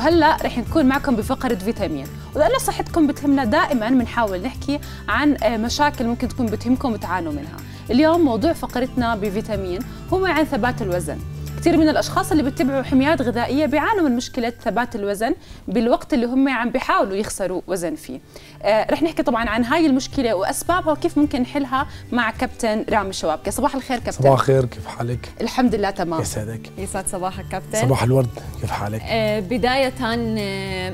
هلا رح نكون معكم بفقرة فيتامين. ولأنه صحتكم بتهمنا دائما بنحاول نحكي عن مشاكل ممكن تكون بتهمكم وتعانوا منها. اليوم موضوع فقرتنا بفيتامين هو عن ثبات الوزن. كثير من الأشخاص اللي بيتبعوا حميات غذائية بيعانوا من مشكلة ثبات الوزن بالوقت اللي هم عم بيحاولوا يخسروا وزن فيه. آه رح نحكي طبعا عن هاي المشكلة وأسبابها وكيف ممكن نحلها مع كابتن رامي شوابكه صباح الخير كابتن. صباح الخير كيف حالك؟ الحمد لله تمام. يسعدك. يسعد صباحك كابتن. صباح الورد كيف حالك؟ آه بداية آه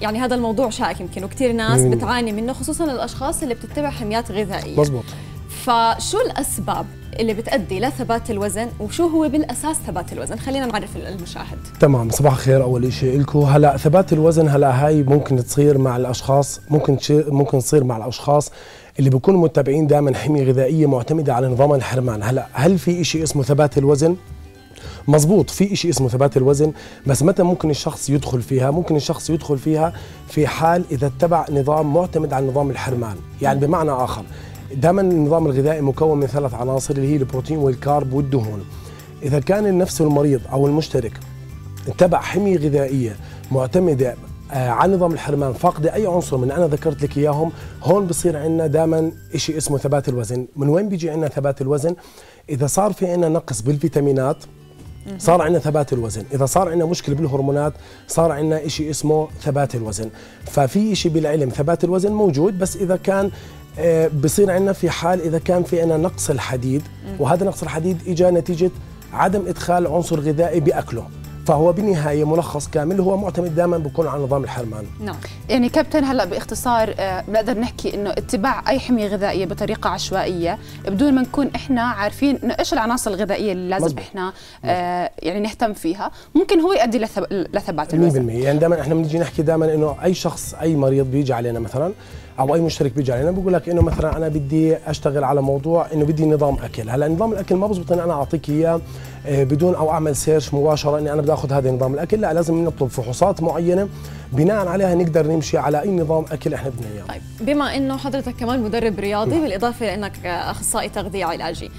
يعني هذا الموضوع شائك يمكن وكثير ناس. بتعاني منه خصوصا الأشخاص اللي بتتبع حميات غذائية. مزبوط. فشو الأسباب اللي بتؤدي لثبات الوزن وشو هو بالأساس ثبات الوزن؟ خلينا نعرف المشاهد. تمام صباح الخير. أول شيء لكم هلأ ثبات الوزن هلأ هاي ممكن تصير مع الأشخاص ممكن ممكن تصير مع الأشخاص اللي بيكونوا متبعين دائما حمية غذائية معتمدة على نظام الحرمان. هلأ هل في شيء اسمه ثبات الوزن؟ مزبوط في شيء اسمه ثبات الوزن بس متى ممكن الشخص يدخل فيها؟ ممكن الشخص يدخل فيها في حال إذا اتبع نظام معتمد على نظام الحرمان. يعني بمعنى آخر دائما النظام الغذائي مكون من ثلاث عناصر اللي هي البروتين والكارب والدهون. إذا كان النفس المريض أو المشترك اتبع حمية غذائية معتمدة آه على نظام الحرمان فاقد أي عنصر من أنا ذكرت لك إياهم هون بصير عندنا دائما شيء اسمه ثبات الوزن. من وين بيجي عندنا ثبات الوزن؟ إذا صار في عندنا نقص بالفيتامينات صار عندنا ثبات الوزن. إذا صار عندنا مشكلة بالهرمونات صار عندنا شيء اسمه ثبات الوزن. ففي شيء بالعلم ثبات الوزن موجود بس إذا كان بصير عندنا في حال إذا كان في عندنا نقص الحديد وهذا نقص الحديد اجى نتيجة عدم إدخال عنصر غذائي بأكله. فهو بالنهايه ملخص كامل هو معتمد دائما بيكون على نظام الحرمان. نعم. يعني كابتن هلا باختصار آه، بنقدر نحكي إنه اتباع أي حمية غذائية بطريقة عشوائية بدون ما نكون إحنا عارفين إنه إيش العناصر الغذائية اللي لازم مزبوط. إحنا آه يعني نهتم فيها. ممكن هو يؤدي لثبات الوزن. 100% يعني دائما إحنا بنيجي نحكي دائما إنه أي شخص أي مريض بيجي علينا مثلا أو أي مشترك بيجي علينا بيقول لك إنه مثلا أنا بدي أشتغل على موضوع إنه بدي نظام أكل. هلأ نظام الأكل ما بزبط أنا أعطيك إياه بدون أو أعمل search مباشرة إني أنا بدي آخذ هذا نظام الأكل لا لازم نطلب فحوصات معينة. بناء عليها نقدر نمشي على أي نظام أكل إحنا بدنا إياه. طيب بما إنه حضرتك كمان مدرب رياضي نعم. بالإضافة لأنك أخصائي تغذية علاجي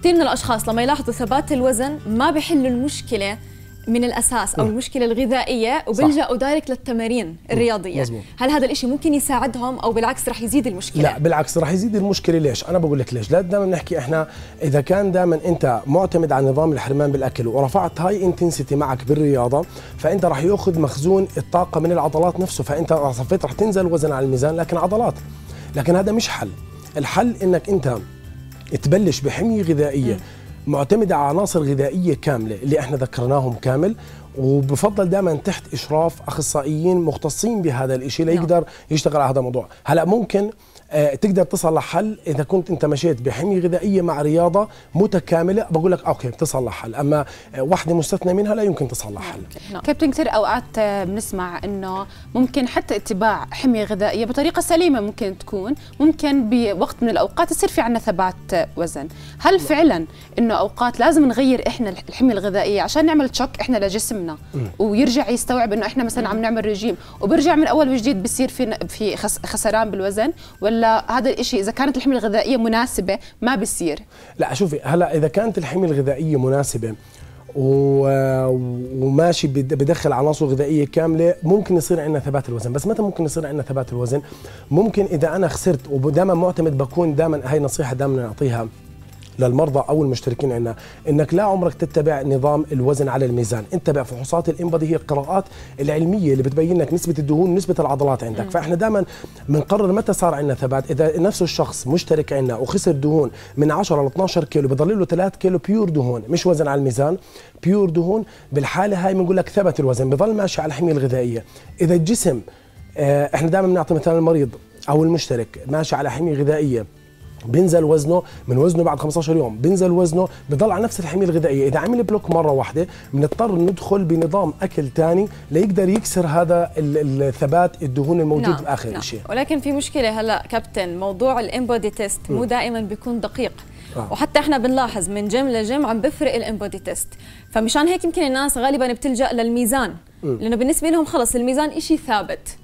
كثير من الأشخاص لما يلاحظوا ثبات الوزن ما بيحلوا المشكلة من الأساس أو المشكلة الغذائية وبيلجأوا direct للتمارين الرياضية. مزبوط. هل هذا الشيء ممكن يساعدهم أو بالعكس رح يزيد المشكلة؟ لا بالعكس رح يزيد المشكلة. ليش؟ أنا بقول لك ليش. لا دائما بنحكي إحنا إذا كان دائما أنت معتمد على نظام الحرمان بالأكل ورفعت هاي انتنسيتي معك بالرياضة فأنت رح يأخذ مخزون الطاقة من العضلات نفسه. فأنت صفيت رح تنزل وزن على الميزان لكن عضلات. لكن هذا مش حل. الحل إنك أنت تبلش بحمية غذائية. م. معتمدة على عناصر غذائية كاملة اللي إحنا ذكرناهم كامل وبفضل دائما تحت إشراف أخصائيين مختصين بهذا الشيء ليقدر نعم. يشتغل على هذا الموضوع هلأ ممكن تقدر تصل لحل إذا كنت أنت مشيت بحمية غذائية مع رياضة متكاملة. بقول لك أوكي بتصل لحل. أما آه، واحدة مستثنى منها لا يمكن تصل لحل. نعم. كابتن كثير أوقات آه، بنسمع إنه ممكن حتى اتباع حمية غذائية بطريقة سليمة ممكن تكون ممكن بوقت من الأوقات يصير في عندنا ثبات وزن. هل فعلا إنه أوقات لازم نغير إحنا الحمية الغذائية عشان نعمل تشوك إحنا لجسمنا؟ ويرجع يستوعب إنه إحنا مثلا عم نعمل رجيم وبرجع من أول وجديد بصير في في خسران بالوزن؟ ولا ولا هذا الشيء إذا كانت الحميه الغذائية مناسبة ما بيصير؟ لا شوفي هلا إذا كانت الحميه الغذائية مناسبة وماشي بدخل عناصر غذائية كاملة ممكن يصير عندنا ثبات الوزن. بس متى ممكن يصير عندنا ثبات الوزن؟ ممكن إذا أنا خسرت ودائما معتمد بكون دائما هاي نصيحة دائما نعطيها للمرضى أو المشتركين عندنا. إنك لا عمرك تتبع نظام الوزن على الميزان. انتبع فحوصات الانبادي هي القراءات العلمية اللي بتبين لك نسبة الدهون ونسبه العضلات عندك. م. فإحنا دائما بنقرر متى صار عندنا ثبات. إذا نفس الشخص مشترك عندنا وخسر دهون من 10 ل 12 كيلو بضل له 3 كيلو pure دهون مش وزن على الميزان. pure دهون بالحالة هاي بنقول لك ثبت الوزن بضل ماشي على الحمية الغذائية. إذا الجسم آه، إحنا دائما بنعطي مثلا المريض أو المشترك ماشي على حمية غذائية. بينزل وزنه من وزنه بعد 15 يوم بينزل وزنه بضل على نفس الحمية الغذائية. إذا عمل block مرة واحدة بنضطر ندخل بنظام أكل ثاني ليقدر يكسر هذا الثبات الدهون الموجود نعم. بآخر نعم. شيء. ولكن في مشكلة هلا كابتن موضوع ال InBody test مو دائما بيكون دقيق. آه. وحتى إحنا بنلاحظ من جيم لجيم عم بفرق ال InBody test فمشان هيك يمكن الناس غالبا بتلجأ للميزان. لأنه بالنسبة لهم خلص الميزان شيء ثابت.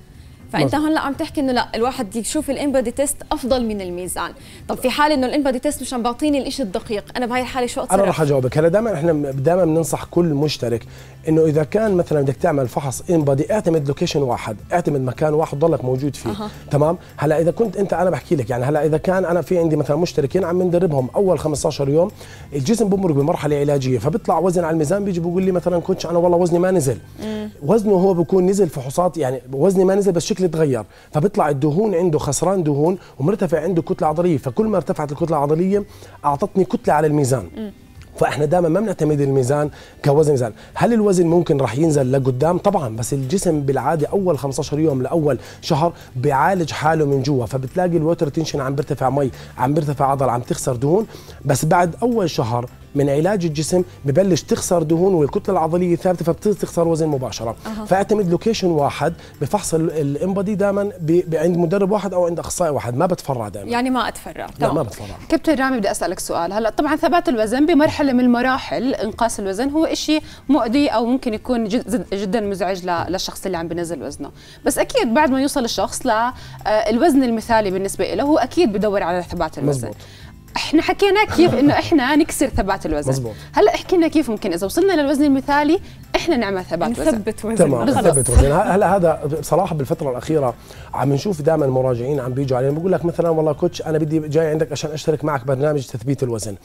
فأنت هلا عم تحكي إنه لا الواحد يشوف ال InBody test أفضل من الميزان. طب في حال إنه ال InBody test مش عم بعطيني الشيء الدقيق أنا بهاي الحالة شو اتصرف أنا راح أجاوبك. هلا دائما إحنا دائما بننصح كل مشترك إنه إذا كان مثلا بدك تعمل فحص InBody اعتمد location واحد اعتمد مكان واحد ضلك موجود فيه. أه. تمام؟ هلا إذا كنت أنت أنا بحكي لك يعني هلا إذا كان أنا في عندي مثلا مشتركين عم ندربهم أول 15 يوم الجسم بمر بمرحلة علاجية فبيطلع وزن على الميزان بيجي بيقول لي مثلا coach أنا والله وزني ما نزل. مم. وزنه هو بيكون نزل فحوصات يعني وزني ما نزل بس شكلي تغير فبيطلع الدهون عنده خسران دهون ومرتفع عنده كتلة عضلية فكل ما ارتفعت الكتلة العضلية أعطتني كتلة على الميزان. فإحنا دائما ما بنعتمد الميزان كوزن ميزان. هل الوزن ممكن راح ينزل لقدام؟ طبعا بس الجسم بالعادة أول 15 يوم لأول شهر بيعالج حاله من جوا فبتلاقي ال water retention عم بيرتفع مي عم بيرتفع عضل عم تخسر دهون. بس بعد أول شهر من علاج الجسم ببلش تخسر دهون والكتلة العضلية ثابته فبتصير تخسر وزن مباشرة. أه. فاعتمد location واحد بفحص ال InBody دائما عند مدرب واحد أو عند أخصائي واحد. ما بتفرع دائما يعني ما أتفرع. لا ما بتفرع. كابتن رامي بدي أسألك سؤال. هلأ طبعا ثبات الوزن بمرحلة من المراحل إنقاص الوزن هو شيء مؤذي أو ممكن يكون جد جدا مزعج للشخص اللي عم بينزل وزنه. بس أكيد بعد ما يوصل الشخص للوزن المثالي بالنسبة له هو أكيد بدور على ثبات الوزن. مزبوط. إحنا حكينا كيف إنه إحنا نكسر ثبات الوزن. مزبوط. هلأ احكي لنا كيف ممكن إذا وصلنا للوزن المثالي إحنا نعمل ثبات وزن. نثبت وزن. تمام نثبت وزن. هلأ هذا بصراحة بالفترة الأخيرة عم نشوف دائما المراجعين عم بيجوا علينا. بقول لك مثلا والله كوتش أنا بدي جاي عندك عشان أشترك معك برنامج تثبيت الوزن.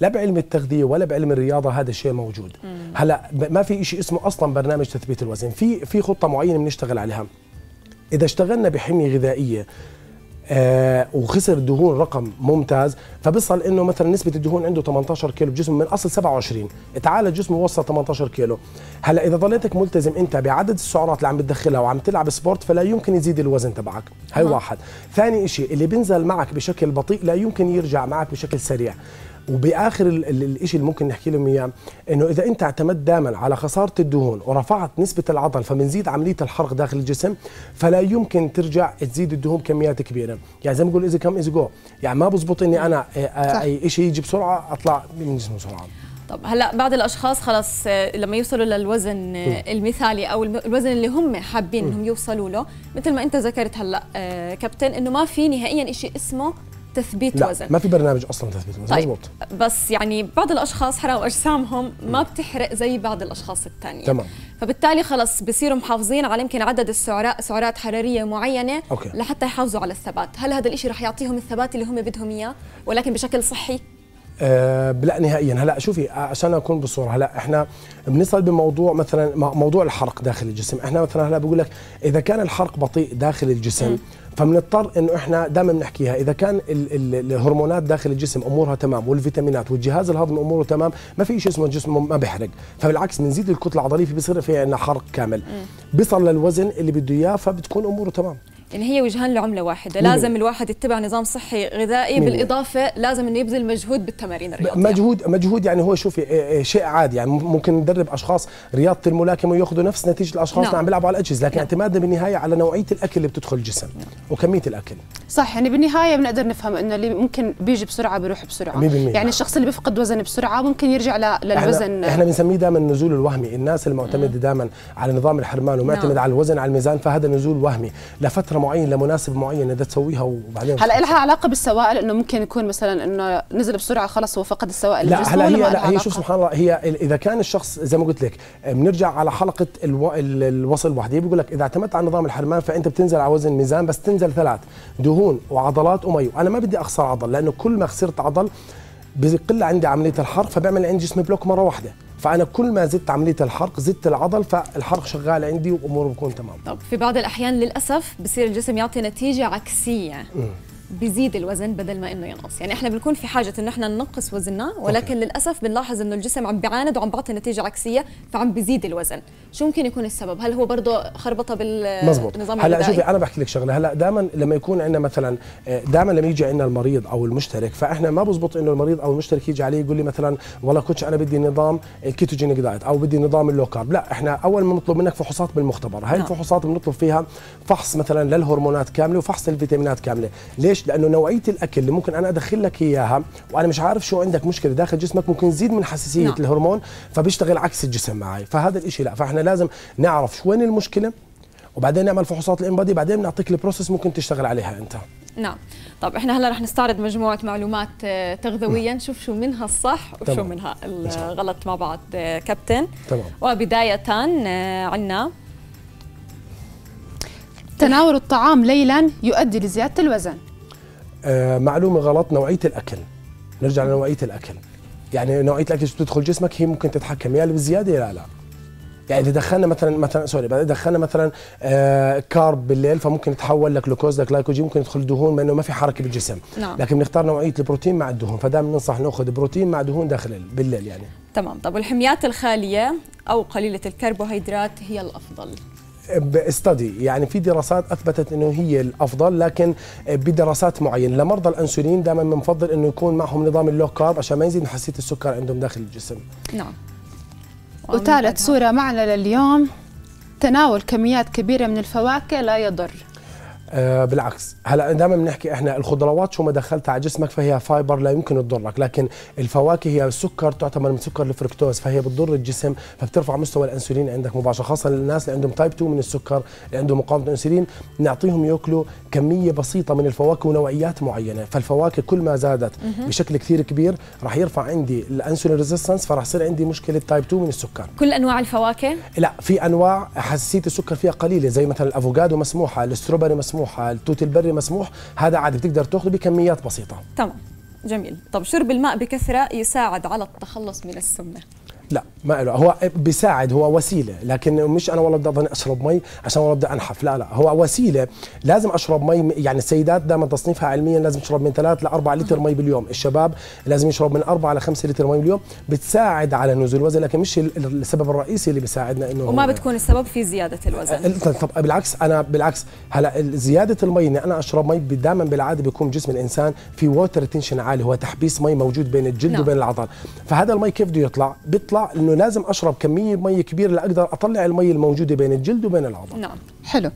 لا بعلم التغذية ولا بعلم الرياضة هذا الشيء موجود. مم. هلأ ما في شيء اسمه أصلا برنامج تثبيت الوزن. في في خطة معينة بنشتغل عليها. إذا اشتغلنا بحمية غذائية آه وخسر دهون رقم ممتاز. فبصل إنه مثلا نسبة الدهون عنده 18 كيلو بجسمه من أصل 27 تعالى جسمه وصل 18 كيلو. هلأ إذا ضليتك ملتزم أنت بعدد السعرات اللي عم بتدخلها وعم تلعب سبورت فلا يمكن يزيد الوزن تبعك. هاي واحد. ثاني شيء اللي بينزل معك بشكل بطيء لا يمكن يرجع معك بشكل سريع. وبآخر الشيء اللي ممكن نحكي لهم إياه إنه إذا أنت اعتمدت دائما على خسارة الدهون ورفعت نسبة العضل فبنزيد عملية الحرق داخل الجسم فلا يمكن ترجع تزيد الدهون بكميات كبيرة. يعني زي ما بقول إذا كم از جو. يعني ما بزبط إني أنا آه، آه، أي شيء يجي بسرعة أطلع من جسمه بسرعة. طب هلا بعض الأشخاص خلص آه، لما يوصلوا للوزن المثالي أو الوزن اللي هم حابين إنهم يوصلوا له مثل ما أنت ذكرت هلا كابتن إنه ما في نهائيا شيء اسمه تثبيت لا وزن. ما في برنامج أصلا تثبيت وزن طيب مزبوط. بس يعني بعض الأشخاص حرام اجسامهم ما بتحرق زي بعض الأشخاص الثانية تمام. فبالتالي خلص بصيروا محافظين على يمكن عدد السعرات سعرات حرارية معينة أوكي. لحتى يحافظوا على الثبات. هل هذا الشيء رح يعطيهم الثبات اللي هم بدهم إياه ولكن بشكل صحي؟ أه لا نهائيا. هلا شوفي عشان أكون بالصورة هلا إحنا بنصل بموضوع مثلا موضوع الحرق داخل الجسم. إحنا مثلا هلا بقول لك إذا كان الحرق بطيء داخل الجسم م. فبنضطر إنه إحنا دائما بنحكيها. إذا كان ال ال الهرمونات داخل الجسم أمورها تمام والفيتامينات والجهاز الهضمي أموره تمام ما في شيء اسمه الجسم ما بيحرق. فبالعكس بنزيد الكتلة العضلية فبصير في عندنا حرق كامل. بيصل للوزن اللي بده إياه فبتكون أموره تمام. يعني هي وجهان لعملة واحدة. لازم الواحد يتبع نظام صحي غذائي بالإضافة لازم إنه يبذل مجهود بالتمارين الرياضية. مجهود مجهود يعني هو شوفي إيه، إيه، شيء عادي. يعني ممكن ندرب أشخاص رياضة الملاكمة وياخذوا نفس نتيجة الأشخاص اللي نعم. عم بيلعبوا على الأجهزة لكن نعم. اعتمادنا بالنهاية على نوعية الأكل اللي بتدخل الجسم نعم. وكمية الأكل. صح يعني بالنهاية بنقدر نفهم إنه اللي ممكن بيجي بسرعة بيروح بسرعة. 100% يعني الشخص اللي بيفقد وزن بسرعة ممكن يرجع للوزن. إحنا بنسميه دائما النزول الوهمي. الناس المعتمدة دائما على نظام الحرمان ومعتمد نعم. على الوزن على الميزان فهذا نزول وهمي. لفترة معينة لمناسب معين إذا تسويها وبعدين هلا لها علاقة بالسوائل إنه ممكن يكون مثلا إنه نزل بسرعة خلص هو فقد السوائل لا هلا هي لا هي شوف سبحان الله هي إذا كان الشخص زي ما قلت لك بنرجع على حلقة ألو... الوصل الوحده بيقول لك إذا اعتمدت على نظام الحرمان فأنت بتنزل على وزن ميزان بس تنزل ثلاث دهون وعضلات ومي. وأنا ما بدي أخسر عضل لأنه كل ما خسرت عضل بقل عندي عملية الحرق فبعمل عندي جسم بلوك مرة واحدة. فأنا كل ما زدت عملية الحرق زدت العضل فالحرق شغال عندي واموره بكون تمام طب في بعض الأحيان للأسف بصير الجسم يعطي نتيجة عكسية. بيزيد الوزن بدل ما إنه ينقص. يعني إحنا بنكون في حاجة إنه إحنا ننقص وزننا ولكن أوكي. للأسف بنلاحظ إنه الجسم عم بيعاند وعم بيعطي نتيجة عكسية فعم بيزيد الوزن. شو ممكن يكون السبب؟ هل هو برضه خربطة بالنظام هلأ شوفي أنا بحكي لك شغلة. هلأ دائما لما يكون عندنا مثلا آه، دائما لما يجي عندنا المريض أو المشترك فإحنا ما بزبط إنه المريض أو المشترك يجي عليه يقول لي مثلا والله coach أنا بدي نظام ال ketogenic diet أو بدي نظام ال low carb. لا إحنا أول ما نطلب منك فحوصات بالمختبر. هاي نعم. الفحوصات بنطلب فيها فحص مثلا للهرمونات كاملة وفحص الفيتامينات كاملة. ليش لأنه نوعية الأكل اللي ممكن أنا أدخل لك إياها وأنا مش عارف شو عندك مشكلة داخل جسمك ممكن يزيد من حساسية نعم. الهرمون فبيشتغل عكس الجسم معي. فهذا الشيء لا فإحنا لازم نعرف شو وين المشكلة وبعدين نعمل فحوصات ال InBody بعدين بنعطيك ال process ممكن تشتغل عليها أنت. نعم. طب إحنا هلا رح نستعرض مجموعة معلومات آه، تغذويه نشوف شو منها الصح وشو تمام. منها الغلط مع بعض آه، كابتن. تمام. وبدايه آه، عندنا تناول الطعام ليلا يؤدي لزيادة الوزن. آه معلومة غلط نوعية الأكل. نرجع لنوعية الأكل. يعني نوعية الأكل اللي بتدخل جسمك؟ هي ممكن تتحكم يا بالزياده يا لا. لا يعني إذا دخلنا مثلا مثلا سوري إذا دخلنا مثلا آه carb بالليل فممكن يتحول لجلوكوز لجلايكوجين ممكن يدخل دهون ما انه ما في حركة بالجسم. نعم. لكن بنختار نوعية البروتين مع الدهون فدائما بننصح نأخذ بروتين مع دهون داخل ال- بالليل يعني. تمام. طب والحميات الخالية أو قليلة الكربوهيدرات هي الأفضل؟ استدي يعني في دراسات أثبتت إنه هي الأفضل لكن بدراسات معينة. لمرضى الأنسولين دائما بنفضل إنه يكون معهم نظام ال low carb عشان ما يزيد من حساسية السكر عندهم داخل الجسم. نعم. وثالث صورة معنا لليوم تناول كميات كبيرة من الفواكه لا يضر. آه بالعكس. هلا دائما بنحكي إحنا الخضروات شو ما دخلتها على جسمك فهي fiber لا يمكن تضرك لكن الفواكه هي سكر تعتبر من سكر الفركتوز فهي بتضر الجسم فبترفع مستوى الإنسولين عندك مباشرة خاصة للناس اللي عندهم type 2 من السكر اللي عندهم مقاومة الإنسولين نعطيهم يأكلوا كمية بسيطة من الفواكه ونوعيات معينة فالفواكه كل ما زادت بشكل كثير كبير راح يرفع عندي ال insulin resistance فراح يصير عندي مشكلة type 2 من السكر. كل أنواع الفواكه؟ لا في أنواع حساسيه السكر فيها قليلة زي مثلا الأفوكادو مسموحة ال strawberry مسموحه التوت البري مسموح؟ هذا عادي بتقدر تأخذه بكميات بسيطة. تمام. جميل. طب شرب الماء بكثرة يساعد على التخلص من السمنة. ما له. هو بيساعد هو وسيلة لكن مش أنا والله بدي أضل أشرب مي عشان والله بدي أنحف. لا لا هو وسيلة. لازم أشرب مي يعني السيدات دائما تصنيفها علميا لازم تشرب من 3 ل 4 لتر مي باليوم. الشباب لازم يشرب من 4 ل 5 لتر مي باليوم. بتساعد على نزول الوزن لكن مش ال- السبب الرئيسي اللي بيساعدنا إنه وما بتكون السبب في زيادة الوزن. ال- طب بالعكس أنا بالعكس. هلأ زيادة المي إني أنا أشرب مي دائما بالعادة بيكون جسم الإنسان في water retention عالي. هو تحبيس مي موجود بين الجلد نعم. وبين العضل. فهذا المي كيف بده يطلع؟ بيطلع انه لازم أشرب كمية مي كبيرة لأقدر أطلع المي الموجودة بين الجلد وبين العضل. نعم. حلو.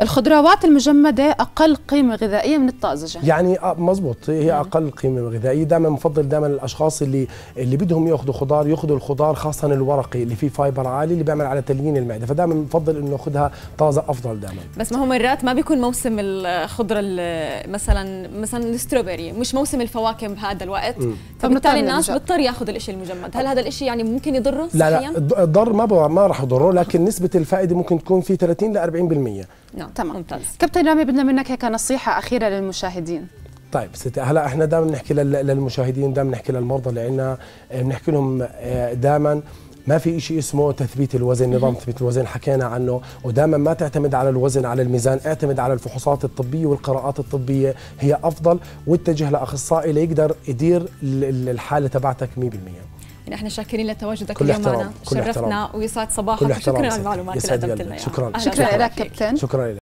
الخضروات المجمدة أقل قيمة غذائية من الطازجة. يعني آه، مزبوط. هي أقل قيمة غذائية. دائما بفضل دائما الأشخاص اللي اللي بدهم يأخذوا خضار يأخذوا الخضار خاصه الورقي اللي فيه fiber عالي اللي بيعمل على تليين المعدة. فدائما بفضل إنه ناخذها طازة أفضل دائما. بس ما هو مرات ما بيكون موسم الخضرة ال- مثلا مثلا ال strawberry مش موسم الفواكه بهذا الوقت. فبالتالي الناس. بضطر يأخذ الشيء المجمد. هل هذا الشيء يعني ممكن يضره لا لا الضر ما ما راح يضره لكن نسبة الفائدة ممكن تكون في 30 ل 40% نعم تمام. ممتاز. كابتن رامي بدنا منك هيك نصيحة أخيرة للمشاهدين. طيب ستي هلا إحنا دائما بنحكي لل- للمشاهدين دائما بنحكي للمرضى اللي عندنا. بنحكي لهم دائما ما في شيء اسمه تثبيت الوزن نظام تثبيت الوزن حكينا عنه. ودائما ما تعتمد على الوزن على الميزان اعتمد على الفحوصات الطبية والقراءات الطبية. هي أفضل واتجه لأخصائي ليقدر يدير ال- ال- الحالة تبعتك 100% يعني إحنا شاكرين لتواجدك كل اليوم معنا شرفتنا احترام. ويسعد صباحك وشكرا على. المعلومات اللي قدمت. لنا. شكراً. شكرا لك. كابتن شكرا لك